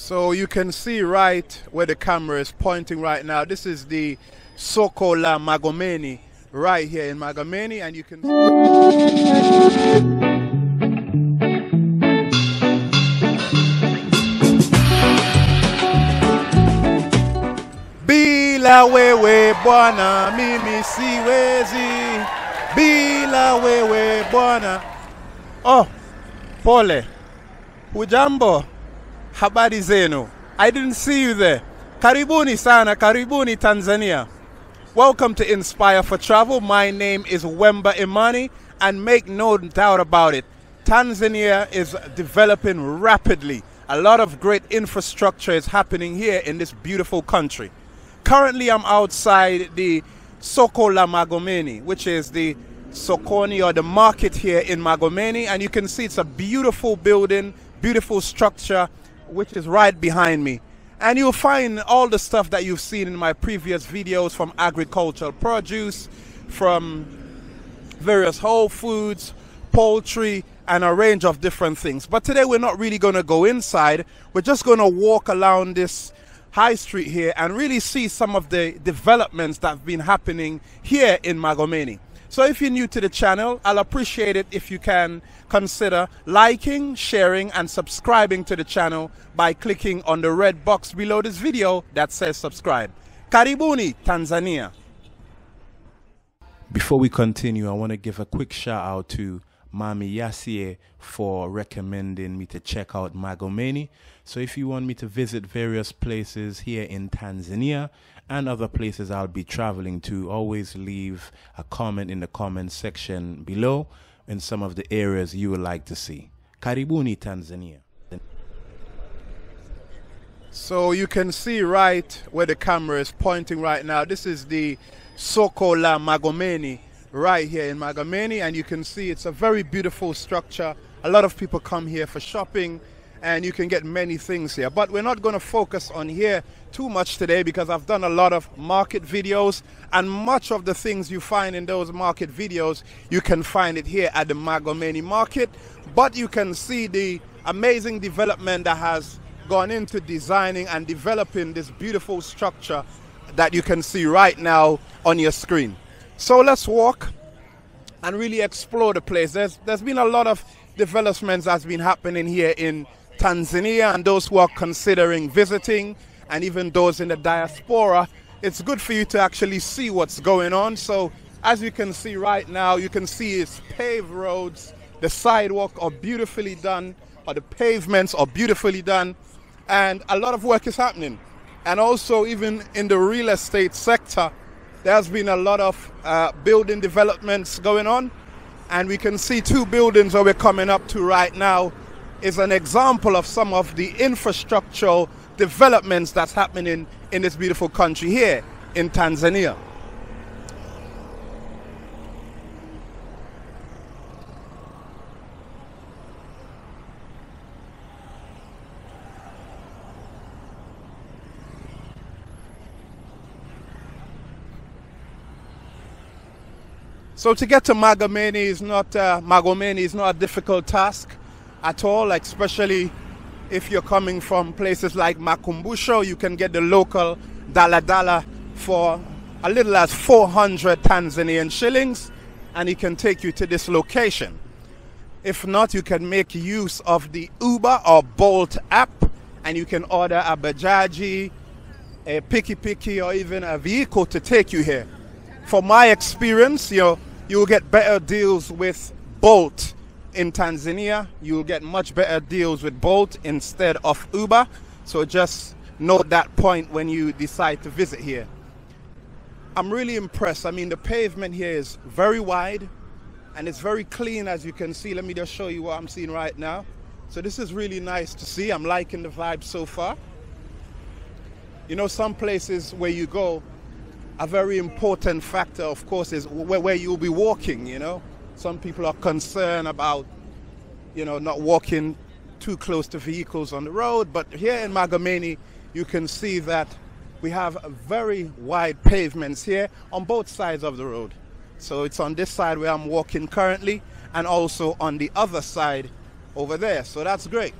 So you can see right where the camera is pointing right now. This is the Soko la Magomeni right here in Magomeni and you can Bila wewe bwana mimi siwezi. Bila wewe bwana. Oh pole habari zenu I didn't see you there Karibuni sana karibuni Tanzania Welcome to Inspire for Travel. My name is Wemba Imani, and make no doubt about it, Tanzania is developing rapidly. A lot of great infrastructure is happening here in this beautiful country. Currently, I'm outside the Soko la Magomeni, which is the Sokoni or the market here in Magomeni, and you can see it's a beautiful building, beautiful structure, which is right behind me. And you'll find all the stuff that you've seen in my previous videos from agricultural produce, from various whole foods, poultry, and a range of different things. But today we're not really going to go inside. We're just going to walk around this high street here and really see some of the developments that have been happening here in Magomeni. So if you're new to the channel, I'll appreciate it if you can consider liking, sharing, and subscribing to the channel by clicking on the red box below this video that says subscribe. Karibuni, Tanzania. Before we continue, I want to give a quick shout out to Mami Yasie for recommending me to check out Magomeni. So if you want me to visit various places here in Tanzania and other places I'll be traveling to, always leave a comment in the comment section below in some of the areas you would like to see. Karibuni Tanzania. So you can see right where the camera is pointing right now. This is the Soko la Magomeni right here in Magomeni and you can see it's a very beautiful structure. A lot of people come here for shopping and you can get many things here. But we're not going to focus on here too much today because I've done a lot of market videos and much of the things you find in those market videos you can find it here at the Magomeni market. But you can see the amazing development that has gone into designing and developing this beautiful structure that you can see right now on your screen. So let's walk and really explore the place. There's there's been a lot of developments that's been happening here in Tanzania and those who are considering visiting and even those in the diaspora. It's good for you to actually see what's going on. So as you can see right now, you can see it's paved roads. The sidewalk are beautifully done, or the pavements are beautifully done and a lot of work is happening. And also, even in the real estate sector, there's been a lot of uh, building developments going on. And we can see two buildings that we're coming up to right now is an example of some of the infrastructural developments that's happening in this beautiful country here in Tanzania. So to get to Magomeni is not uh, Magomeni is not a difficult task at all, especially if you're coming from places like Makumbusho. You can get the local Dala Dala for a little as 400 Tanzanian shillings, and it can take you to this location. If not, you can make use of the Uber or Bolt app, and you can order a bajaji, a piki piki, or even a vehicle to take you here. From my experience, you know you will get better deals with Bolt in Tanzania. You will get much better deals with Bolt instead of Uber. So just note that point when you decide to visit here. I'm really impressed. I mean, the pavement here is very wide and it's very clean as you can see. Let me just show you what I'm seeing right now. So this is really nice to see. I'm liking the vibe so far. You know, some places where you go, a very important factor, of course, is where, where you'll be walking, you know. Some people are concerned about, you know, not walking too close to vehicles on the road, but here in Magomeni, you can see that we have very wide pavements here on both sides of the road. So it's on this side where I'm walking currently, and also on the other side over there. So that's great.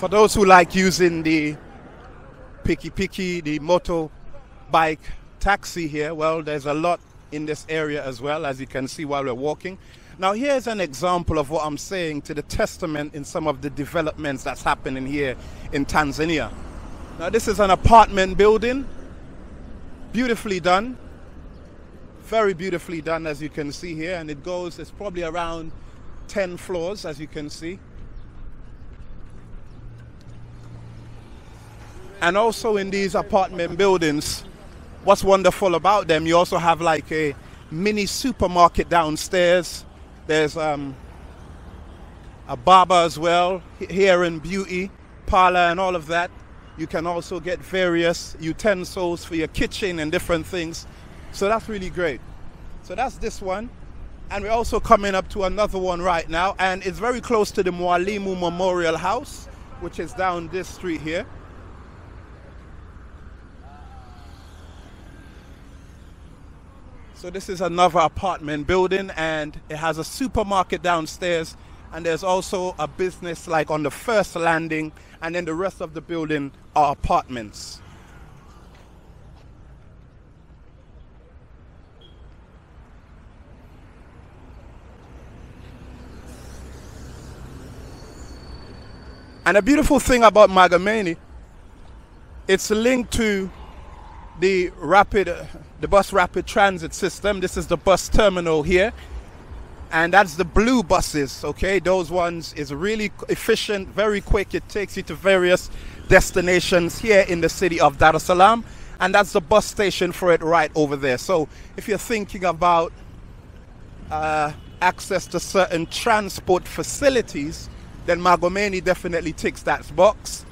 For those who like using the piki piki, the motorbike taxi here, well, there's a lot in this area as well, as you can see while we're walking. Now, here's an example of what I'm saying to the testament in some of the developments that's happening here in Tanzania. Now, this is an apartment building, beautifully done, very beautifully done, as you can see here, and it goes, it's probably around 10 floors, as you can see. And also in these apartment buildings, what's wonderful about them, you also have like a mini supermarket downstairs. There's um, a barber as well, hair and beauty, parlor and all of that. You can also get various utensils for your kitchen and different things. So that's really great. So that's this one. And we're also coming up to another one right now. And it's very close to the Mwalimu Memorial House, which is down this street here. So this is another apartment building and it has a supermarket downstairs and there's also a business like on the first landing and then the rest of the building are apartments. And a beautiful thing about Magomeni, it's linked to the rapid, the bus rapid transit system. This is the bus terminal here. And that's the blue buses, okay? Those ones is really efficient, very quick. It takes you to various destinations here in the city of Dar es Salaam. And that's the bus station for it right over there. So if you're thinking about uh, access to certain transport facilities, then Magomeni definitely ticks that box.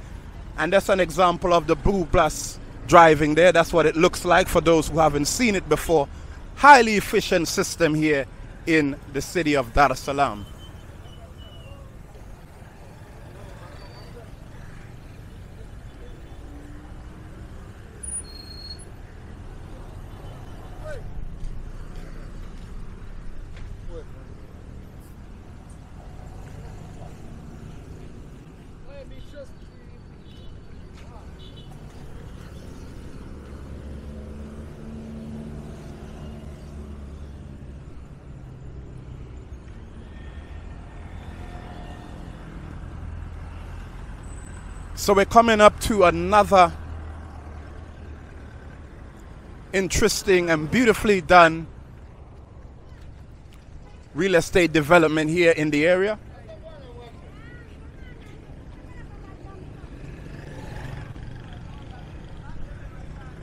And that's an example of the blue bus driving there. That's what it looks like for those who haven't seen it before. Highly efficient system here in the city of Dar es Salaam. So we're coming up to another interesting and beautifully done real estate development here in the area.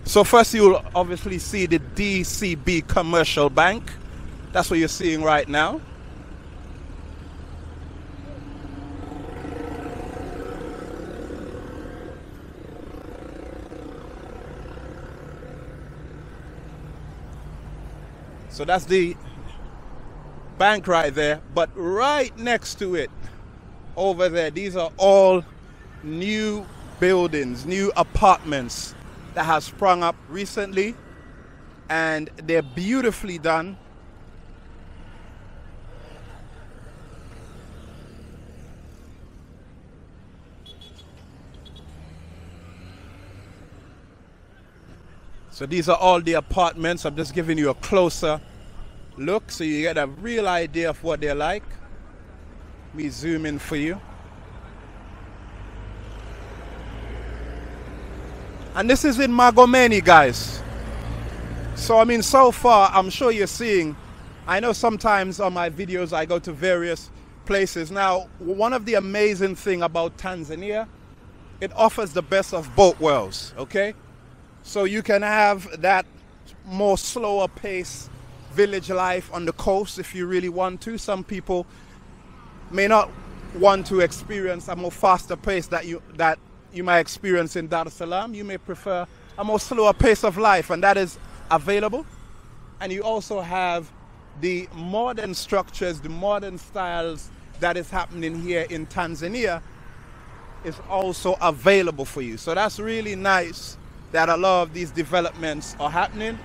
So first you'll obviously see the DCB Commercial Bank. That's what you're seeing right now. So that's the bank right there. But right next to it, over there, these are all new buildings, new apartments that have sprung up recently. And they're beautifully done. So these are all the apartments. I'm just giving you a closer look so you get a real idea of what they're like. Let Me zoom in for you. And this is in Magomeni, guys. So, I mean, so far, I'm sure you're seeing, I know sometimes on my videos I go to various places. Now, one of the amazing thing about Tanzania, it offers the best of both worlds, okay? So you can have that more slower pace village life on the coast if you really want to. Some people may not want to experience a more faster pace that you that you might experience in Dar es Salaam. You may prefer a more slower pace of life, and that is available. And you also have the modern structures, the modern styles that is happening here in Tanzania is also available for you. So that's really nice that a lot of these developments are happening.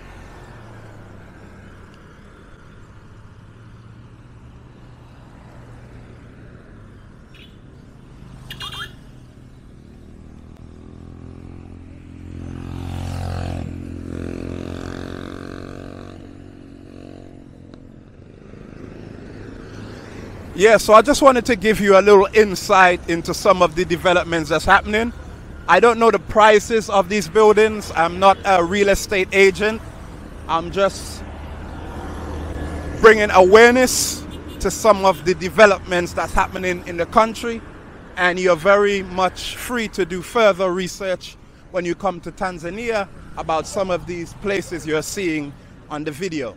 Yeah, so I just wanted to give you a little insight into some of the developments that's happening. I don't know the prices of these buildings. I'm not a real estate agent. I'm just bringing awareness to some of the developments that's happening in the country. And you're very much free to do further research when you come to Tanzania about some of these places you're seeing on the video.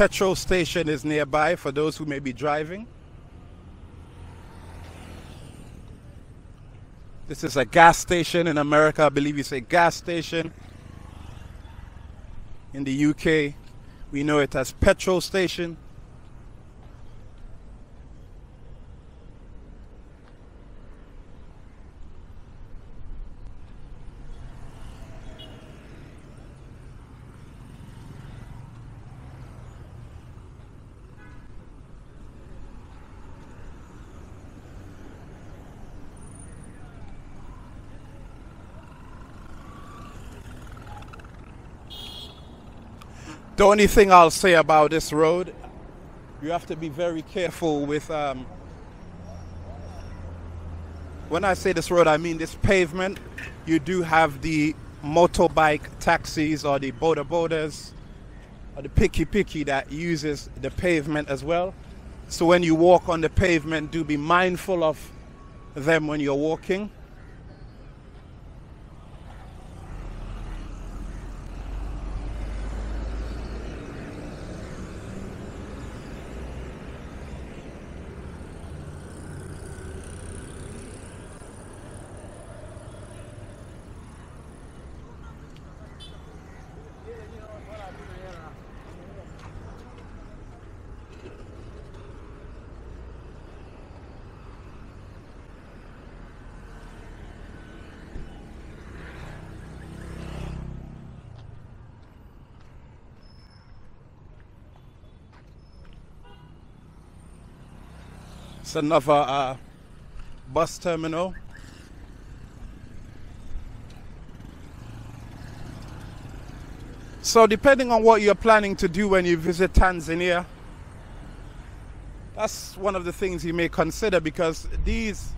Petrol station is nearby for those who may be driving. This is a gas station in America. I believe it's a gas station. In the UK, we know it as petrol station. The only thing I'll say about this road, you have to be very careful with. Um, when I say this road, I mean this pavement. You do have the motorbike taxis or the boda bodas or the piki piki that uses the pavement as well. So when you walk on the pavement, do be mindful of them when you're walking. It's another uh, bus terminal. So depending on what you're planning to do when you visit Tanzania, that's one of the things you may consider because these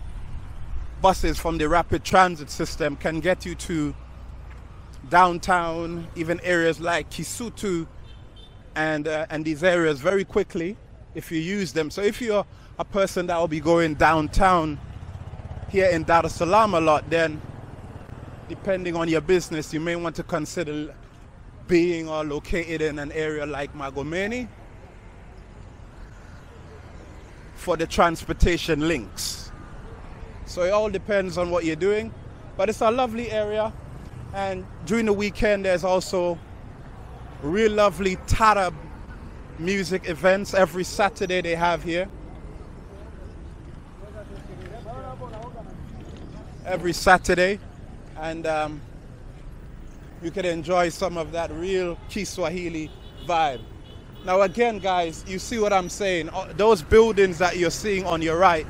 buses from the rapid transit system can get you to downtown, even areas like Kisutu and, uh, and these areas very quickly if you use them. So if you're a person that will be going downtown here in Dar es Salaam a lot, then depending on your business, you may want to consider being or located in an area like Magomeni for the transportation links. So it all depends on what you're doing. But it's a lovely area. And during the weekend, there's also real lovely Tarab music events every Saturday they have here. Every Saturday, and um, you can enjoy some of that real Kiswahili vibe. Now, again, guys, you see what I'm saying? Those buildings that you're seeing on your right,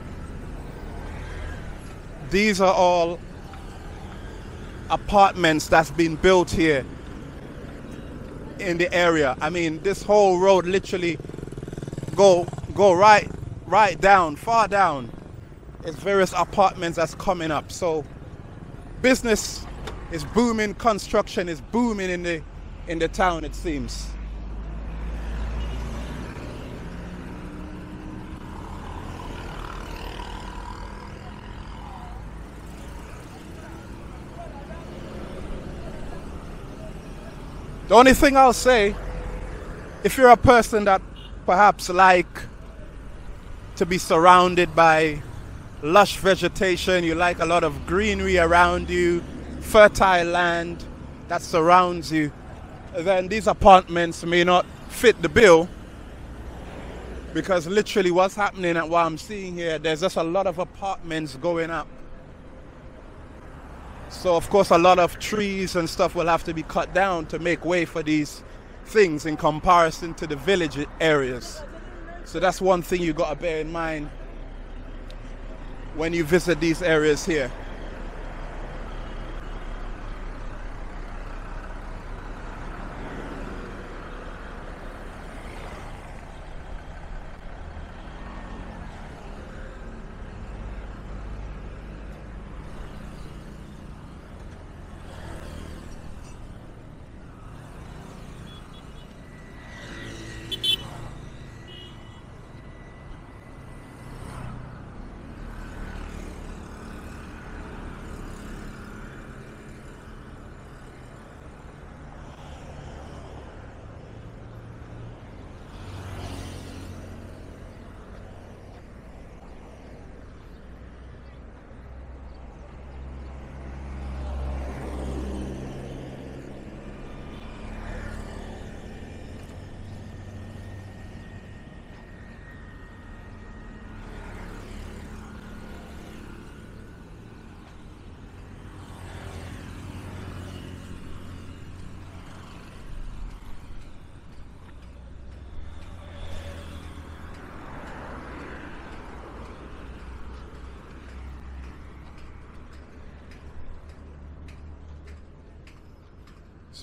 these are all apartments that's been built here in the area. I mean, this whole road literally go go right right down, far down there's various apartments that's coming up. So business is booming, construction is booming in the in the town it seems. The only thing I'll say, if you're a person that perhaps like to be surrounded by lush vegetation, you like a lot of greenery around you, fertile land that surrounds you, then these apartments may not fit the bill. because literally what's happening and what I'm seeing here, there's just a lot of apartments going up. So of course a lot of trees and stuff will have to be cut down to make way for these things in comparison to the village areas. So that's one thing you got to bear in mind when you visit these areas here.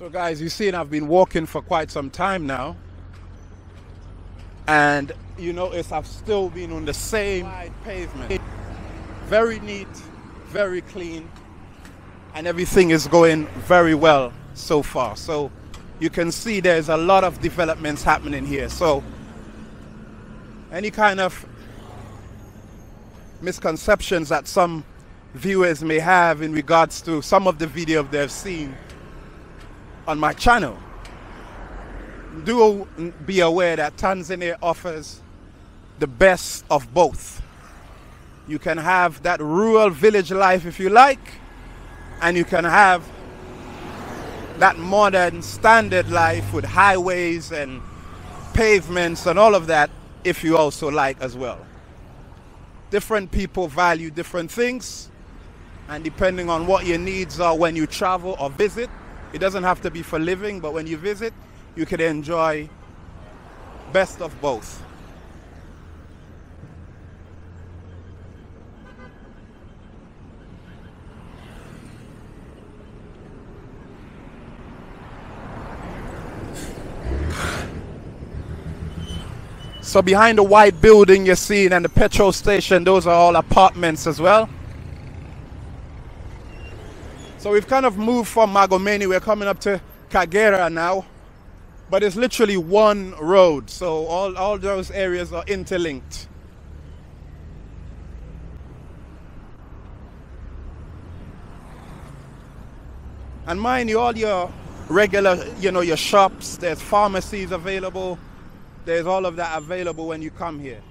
So guys, you see, I've been walking for quite some time now. And you notice I've still been on the same pavement. Very neat, very clean, and everything is going very well so far. So you can see there's a lot of developments happening here. So any kind of misconceptions that some viewers may have in regards to some of the video they've seen on my channel. Do be aware that Tanzania offers the best of both. You can have that rural village life if you like, and you can have that modern standard life with highways and pavements and all of that if you also like as well. Different people value different things, and depending on what your needs are when you travel or visit, it doesn't have to be for living, but when you visit, you can enjoy best of both. So behind the white building you're seeing and the petrol station, those are all apartments as well. So we've kind of moved from Magomeni. We're coming up to Kagera now. But it's literally one road. So all, all those areas are interlinked. And mind you, all your regular, you know, your shops, there's pharmacies available. There's all of that available when you come here.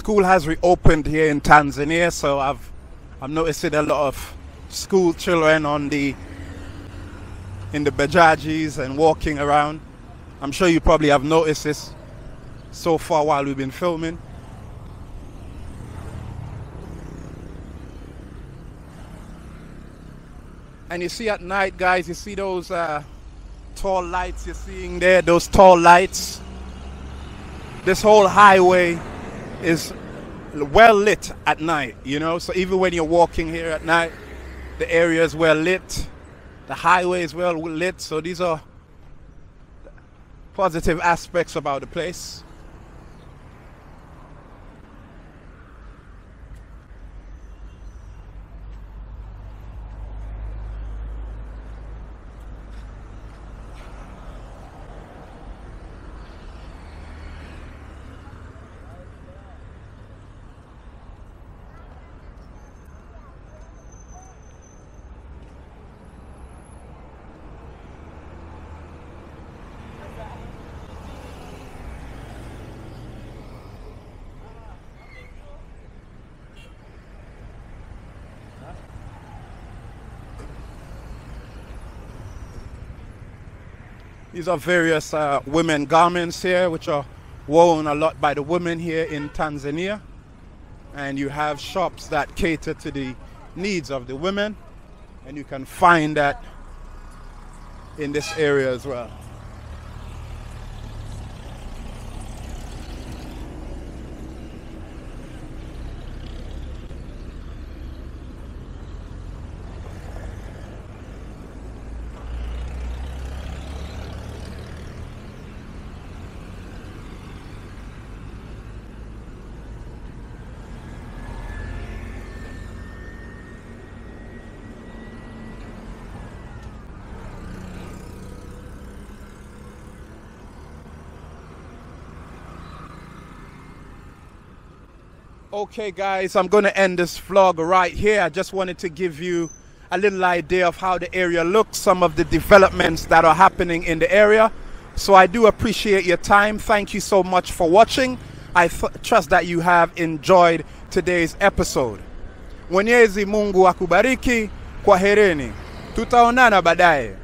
School has reopened here in Tanzania, so I've I'm noticing a lot of school children on the in the bajajis and walking around. I'm sure you probably have noticed this so far while we've been filming. And you see at night, guys, you see those uh, tall lights you're seeing there, those tall lights. This whole highway is well lit at night, you know. So even when you're walking here at night, the area is well lit. The highway is well lit, so these are positive aspects about the place. These are various uh, women garments here, which are worn a lot by the women here in Tanzania. And you have shops that cater to the needs of the women. And you can find that in this area as well. Okay, guys, I'm going to end this vlog right here. I just wanted to give you a little idea of how the area looks, some of the developments that are happening in the area. So I do appreciate your time. Thank you so much for watching. I trust that you have enjoyed today's episode. Mwenyezi Mungu akubariki. Kwaherini. Tutaonana baadaye.